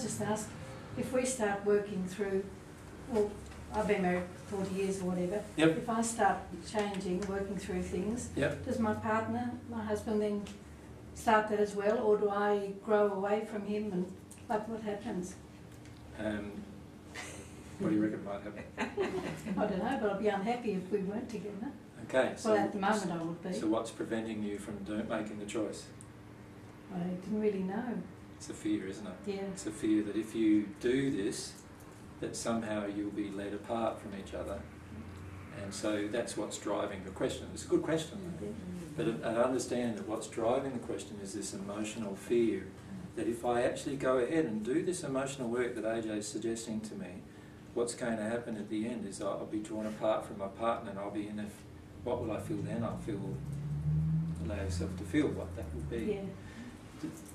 just ask, if we start working through, well, I've been married forty years or whatever. Yep. If I start changing, working through things, Yep. does my partner, my husband then start that as well, or do I grow away from him and like what happens? Um, what do you reckon might happen? I don't know, but I'd be unhappy if we weren't together. Okay, so, Well, at the moment I would be. so what's preventing you from making the choice? I didn't really know. It's a fear, isn't it? Yeah. It's a fear that if you do this, that somehow you'll be led apart from each other. And so that's what's driving the question. It's a good question, though. But I understand that what's driving the question is this emotional fear that if I actually go ahead and do this emotional work that AJ is suggesting to me, what's going to happen at the end is I'll be drawn apart from my partner and I'll be in a, what will I feel then? I'll feel, allow yourself to feel what that would be. Yeah.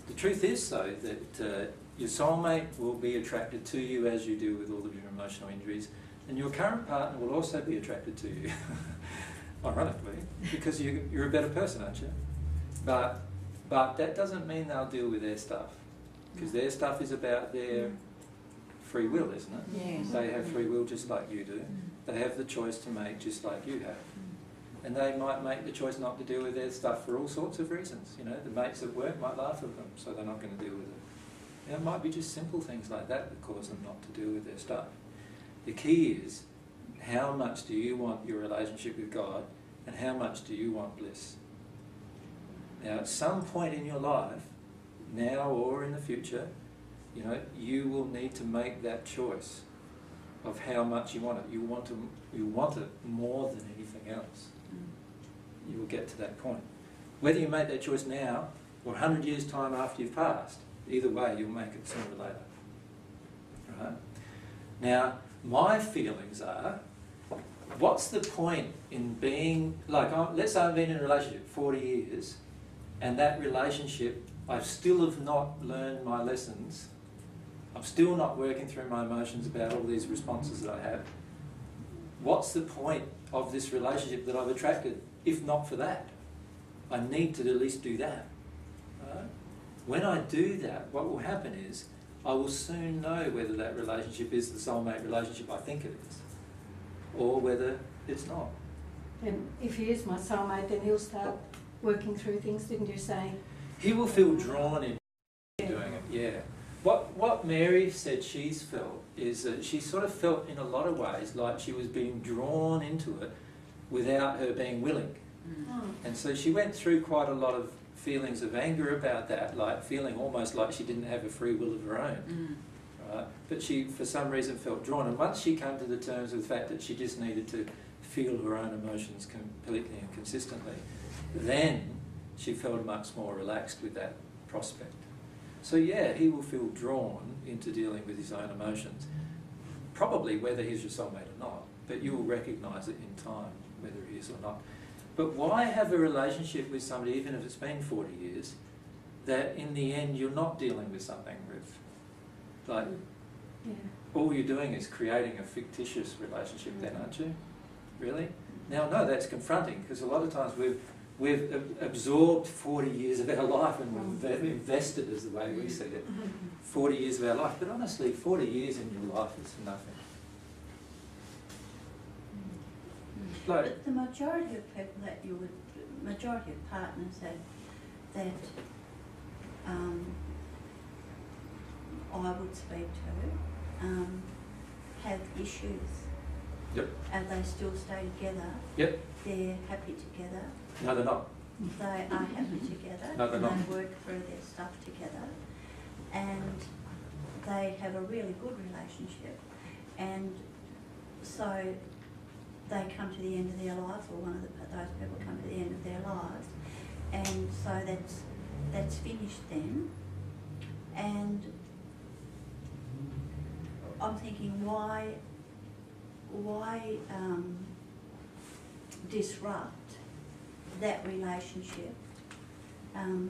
The, truth is, though, that uh, your soulmate will be attracted to you as you do with all of your emotional injuries, and your current partner will also be attracted to you, ironically, because you, you're a better person, aren't you? But, but that doesn't mean they'll deal with their stuff, because their stuff is about their free will, isn't it? Yes. They have free will just like you do. They have the choice to make just like you have. And they might make the choice not to deal with their stuff for all sorts of reasons. You know, the mates at work might laugh at them, so they're not going to deal with it. You know, it might be just simple things like that that cause them not to deal with their stuff. The key is how much do you want your relationship with God and how much do you want bliss? Now, at some point in your life, now or in the future, you know, you will need to make that choice of how much you want it. You want to, you want it more than anything else. You will get to that point. Whether you make that choice now or 100 years' time after you've passed, either way, you'll make it sooner or later. Right? Now, my feelings are what's the point in being, like, I'm, let's say I've been in a relationship 40 years, and that relationship, I still have not learned my lessons. I'm still not working through my emotions about all these responses that I have. What's the point of this relationship that I've attracted if not for that? I need to at least do that. Right? When I do that, what will happen is I will soon know whether that relationship is the soulmate relationship I think it is, or whether it's not. And if he is my soulmate, then he'll start working through things, didn't you say? He will feel drawn in doing it, yeah. What, what Mary said she's felt is that she sort of felt in a lot of ways like she was being drawn into it without her being willing. Oh. And so she went through quite a lot of feelings of anger about that, like feeling almost like she didn't have a free will of her own. Hmm. Right? But she, for some reason, felt drawn. And once she came to the terms with the fact that she just needed to feel her own emotions completely and consistently, then she felt much more relaxed with that prospect. So, yeah, he will feel drawn into dealing with his own emotions, probably whether he's your soulmate or not, but you will recognise it in time, whether he is or not. But why have a relationship with somebody, even if it's been 40 years, that in the end you're not dealing with something with? Like, Yeah. all you're doing is creating a fictitious relationship, then, aren't you? Really? Now, no, that's confronting because a lot of times we've we've ab- absorbed 40 years of our life and we've inve- mm-hmm. invested, is the way we see it, 40 years of our life. But honestly, 40 years in your life is nothing. Like, But the majority of people that you would, majority of partners that, that, um, I would speak to, um, have issues. Yep. And they still stay together. Yep. They're happy together. no, they're not. They are happy together. No, they're and not. They work through their stuff together. And they have a really good relationship. And so they come to the end of their lives, or one of the, those people come to the end of their lives. And so that's, that's finished then. And I'm thinking, why, why um, disrupt that relationship um,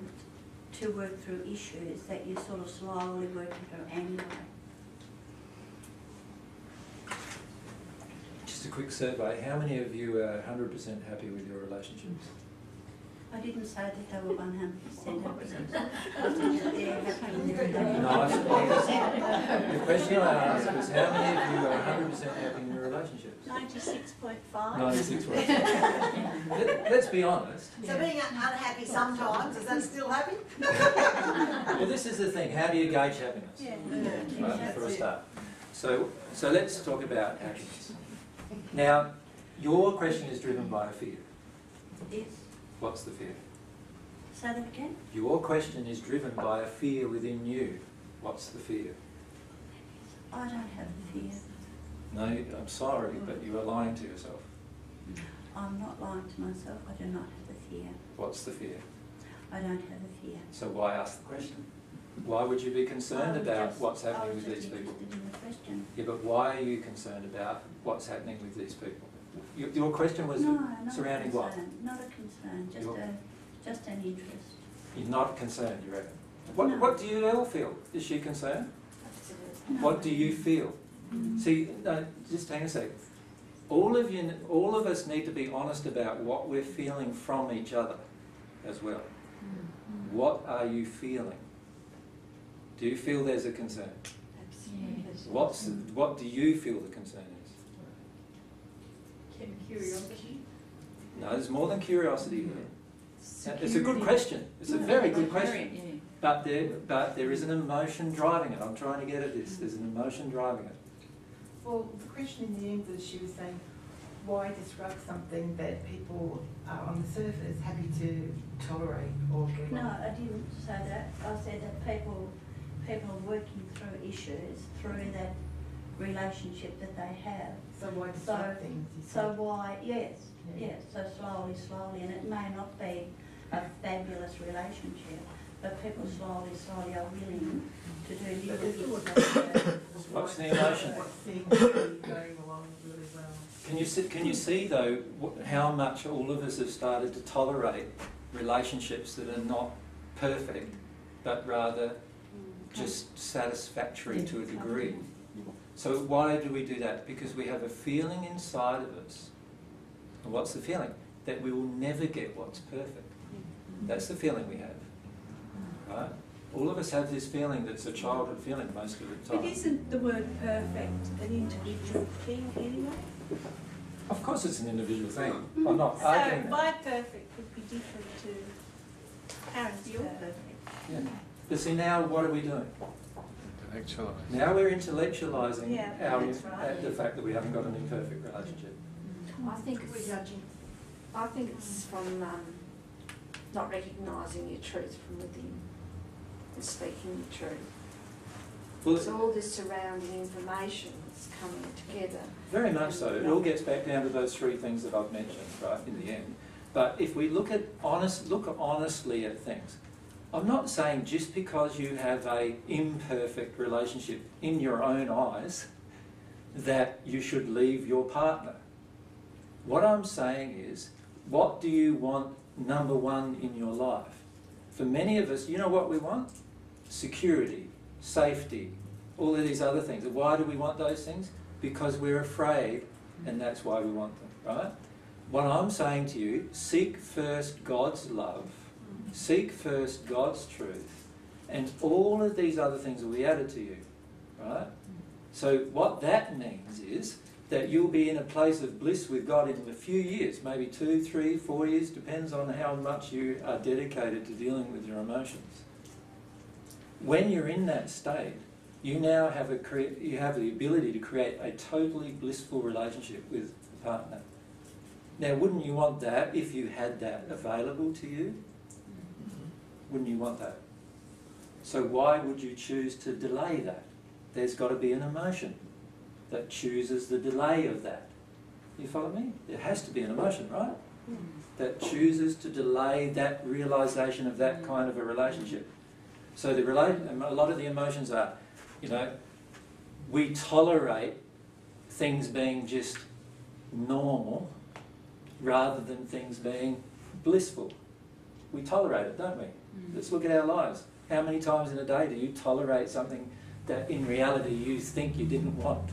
to work through issues that you're sort of slowly working through anyway? Just a quick survey. How many of you are 100% happy with your relationships? I didn't say that they were one hundred percent happy. I said that they're happy with their Nice. relationship. The question I asked was how many of you are 100% happy in your relationships? Ninety-six point five. 96. Let, let's be honest. So being unhappy sometimes, is that still happy? Well, this is the thing. How do you gauge happiness? Yeah. Right, for a start. So, so let's talk about happiness. Now, your question is driven by a fear. Yes. What's the fear? Say that again? Your question is driven by a fear within you. What's the fear? I don't have a fear. No, I'm sorry, but you are lying to yourself. I'm not lying to myself. I do not have a fear. What's the fear? I don't have a fear. So why ask the question? Why would you be concerned I about just- what's happening with these people? interested in the question. Yeah, but why are you concerned about what's happening with these people? Your, your question was No, not surrounding a what? concern. Not a concern. Just You're- a, just an interest. You're not concerned, you reckon? What, No. what do you all feel? Is she concerned? No. What do you feel? Mm. See, no, just hang a second. All of you, all of us need to be honest about what we're feeling from each other as well. Mm. What are you feeling? Do you feel there's a concern? Absolutely. What's, what do you feel the concern is? Curiosity. No, there's more than curiosity here. It's a good question. It's a very good question. But there, but there is an emotion driving it. I'm trying to get at this. There's an emotion driving it. Well, the question in the end was she was saying, why disrupt something that people are on the surface happy to tolerate or get No, on? I didn't say that. I said that people, people are working through issues through that relationship that they have. So why So, things? so why, yes, Yeah. yes, so slowly, slowly, and it may not be a fabulous relationship, but people slowly, slowly are willing to do little But this is what- bits that, What's the emotion? What seems to be going along really well. Can you see, can you see though wh- how much all of us have started to tolerate relationships that are not perfect, but rather just satisfactory to a degree? So why do we do that? Because we have a feeling inside of us. And what's the feeling? That we will never get what's perfect. Mm-hmm. That's the feeling we have. Right? All of us have this feeling that's a childhood feeling most of the But time. isn't the word perfect an individual thing anyway? Of course it's an individual thing. Mm-hmm. I'm not So arguing that. my perfect would be different to Karen's you're perfect. perfect. Yeah. But see now what are we doing? Intellectualise. Now we're intellectualising Yeah, our, right. uh, the fact that we haven't got an imperfect relationship. I think We're judging. I think it's from um, not recognising your truth from within and speaking your truth. Well, It's all this surrounding information that's coming together. very much so. It all gets back down to those three things that I've mentioned, right, in the end. But if we look at honest, look honestly at things, I'm not saying just because you have a imperfect relationship in your own eyes that you should leave your partner. What I'm saying is, what do you want number one in your life? For many of us, you know what we want? Security, safety, all of these other things. Why do we want those things? Because we're afraid, and that's why we want them, right? What I'm saying to you, seek first God's love, seek first God's truth, and all of these other things will be added to you, right? So what that means is that you'll be in a place of bliss with God in a few years, maybe two, three, four years, depends on how much you are dedicated to dealing with your emotions. When you're in that state, you now have a you have the ability to create a totally blissful relationship with a partner. Now, wouldn't you want that if you had that available to you? Wouldn't you want that? So why would you choose to delay that? There's got to be an emotion that chooses the delay of that. You follow me? There has to be an emotion, right? That chooses to delay that realization of that kind of a relationship. So the rela- a lot of the emotions are, you know, we tolerate things being just normal rather than things being blissful. We tolerate it, don't we? Mm. Let's look at our lives. How many times in a day do you tolerate something that in reality you think you didn't want?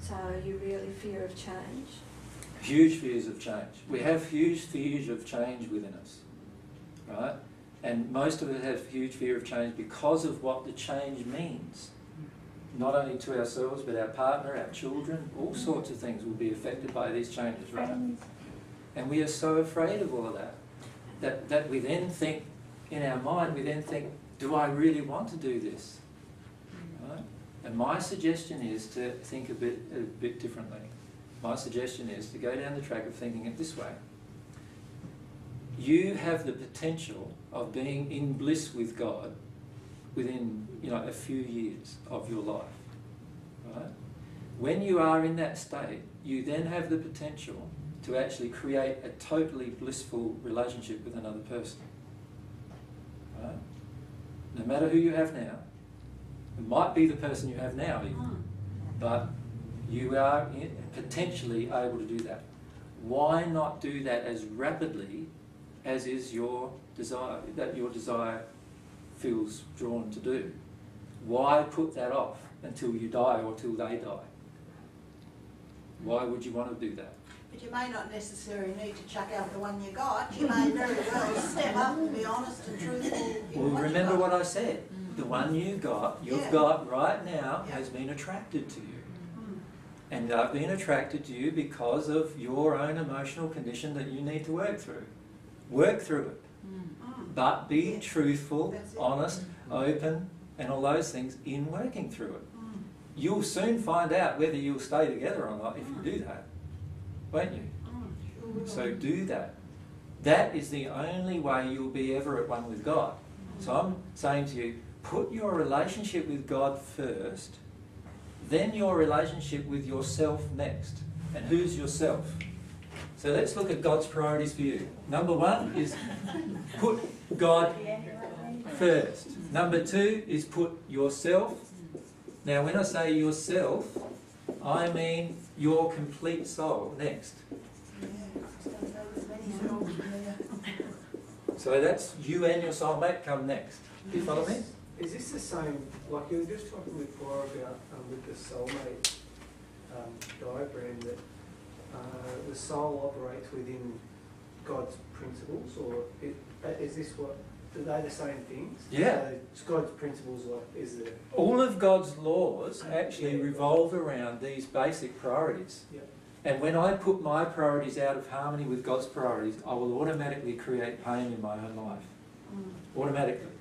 So you really fear of change? Huge fears of change. We have huge fears of change within us, right? And most of us have huge fear of change because of what the change means. not only to ourselves but our partner, our children, all mm. sorts of things will be affected by these changes, right? And we are so afraid of all of that, that, that we then think, in our mind, we then think, do I really want to do this? Right? And my suggestion is to think a bit, a bit differently. My suggestion is to go down the track of thinking it this way. You have the potential of being in bliss with God within, you know, a few years of your life. Right? When you are in that state, you then have the potential to actually create a totally blissful relationship with another person. No matter who you have now, it might be the person you have now, even, hmm. but you are potentially able to do that. Why not do that as rapidly as is your desire, that your desire feels drawn to do? Why put that off until you die or till they die? Why would you want to do that? But you may not necessarily need to chuck out the one you got. You may very well step up and be honest and truthful Well, what remember what I said. The one you got, you've Yeah. got right now, Yeah. has been attracted to you. Mm. And they've been attracted to you because of your own emotional condition that you need to work through. Work through it. Mm. But be Yeah. truthful, That's it. honest, open, and all those things in working through it. Mm. You'll soon find out whether you'll stay together or not if you do that, won't you? So do that. That is the only way you'll be ever at one with God. So I'm saying to you, put your relationship with God first, then your relationship with yourself next. And who's yourself? So let's look at God's priorities for you. Number one is put God first. Number two is put yourself. Now, when I say yourself, I mean your complete soul next. So that's you and your soulmate come next. Do you follow me? Is this the same, like you were just talking before about um, with the soulmate um, diagram that uh, the soul operates within God's principles, or uh, is this what, are they the same things? Yeah. So it's God's principles, like, is the, All of God's laws actually revolve around these basic priorities. yeah, And when I put my priorities out of harmony with God's priorities, I will automatically create pain in my own life. Mm. Automatically.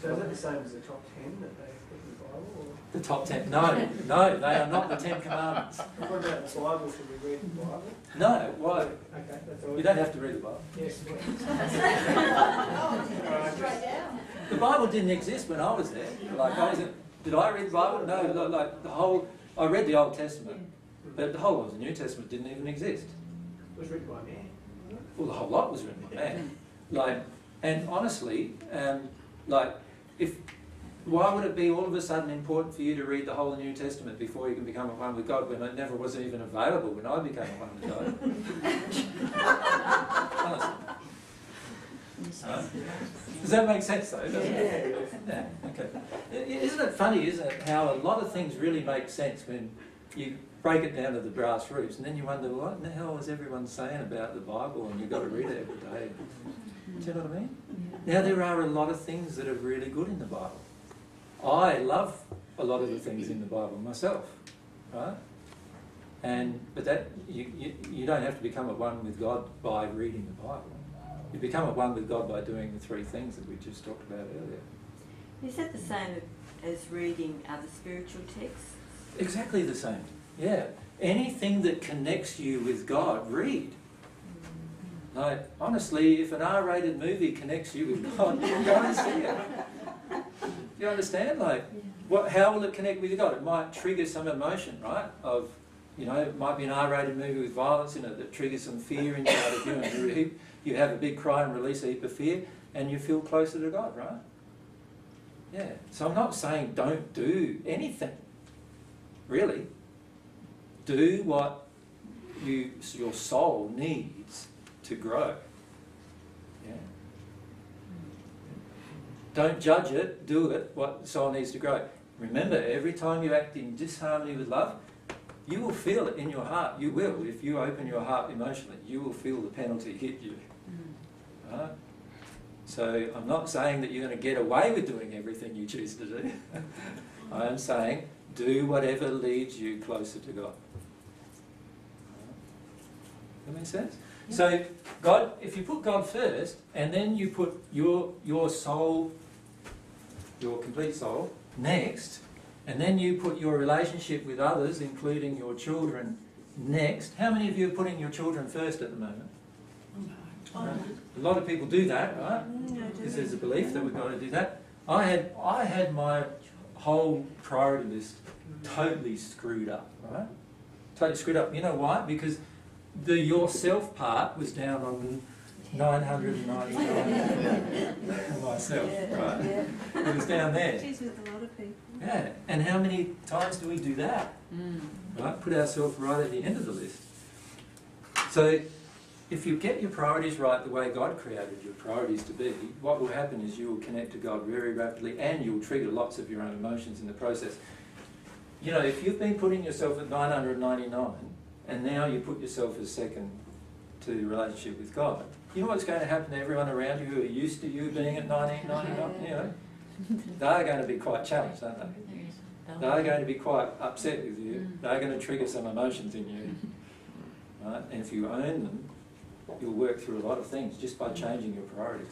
so is that the same as the top ten that they put in the Bible, or? The top ten. No, no, they are not the Ten Commandments. What about the Bible, should we read the Bible? No, why? Okay, that's all. You don't have to read the Bible. Yes, please. It's straight down. The Bible didn't exist when I was there. Like, I wasn't, did I read the Bible? No, like, like the whole, I read the Old Testament, but the whole of the New Testament didn't even exist. It was written by man. Well, the whole lot was written by man. Like, and honestly, um, like, if why would it be all of a sudden important for you to read the whole New Testament before you can become at one with God when it never was even available when I became at one with God? Huh? Does that make sense though? Doesn't? Yeah, okay. Isn't it funny, isn't it, how a lot of things really make sense when you break it down to the brass roots and then you wonder, what in the hell is everyone saying about the Bible and you've got to read it every day? Do you know what I mean? Now, there are a lot of things that are really good in the Bible. I love a lot of the things in the Bible myself, right? And but that you, you, you don't have to become at one with God by reading the Bible. You become at one with God by doing the three things that we just talked about earlier. Is that the same as reading other spiritual texts? Exactly the same. Yeah. Anything that connects you with God, read. Mm-hmm. Like, honestly, if an R rated movie connects you with God, go and see it. You understand? Like, what, how will it connect with God? It might trigger some emotion, right? Of, you know, it might be an R rated movie with violence in it that triggers some fear inside of you, and you, you have a big cry and release a heap of fear, and you feel closer to God, right? Yeah. So I'm not saying don't do anything, really. Do what you, your soul needs to grow. Yeah. Don't judge it, do it, what the soul needs to grow. Remember, every time you act in disharmony with love, you will feel it in your heart. You will. If you open your heart emotionally, you will feel the penalty hit you. Mm-hmm. Right? So I'm not saying that you're going to get away with doing everything you choose to do. I am saying do whatever leads you closer to God. That makes sense? So God, if you put God first, and then you put your your soul, your complete soul, next, and then you put your relationship with others, including your children, next. How many of you are putting your children first at the moment? A lot of people do that, right? Mm, because there's a belief that we've got to do that. I had I had my whole priority list totally screwed up, right? Totally screwed up. You know why? Because the yourself part was down on 999 myself, right? It was down there. It is with a lot of people. Yeah, and how many times do we do that? Hmm. Right, put ourselves right at the end of the list. So, if you get your priorities right the way God created your priorities to be, what will happen is you will connect to God very rapidly and you'll trigger lots of your own emotions in the process. You know, if you've been putting yourself at 999 and now you put yourself as second to the relationship with God, you know what's going to happen to everyone around you who are used to you being at 1999? You know, they're going to be quite challenged, aren't they? They're going to be quite upset with you. Mm. They're going to trigger some emotions in you. Right? And if you own them, you'll work through a lot of things just by changing your priorities.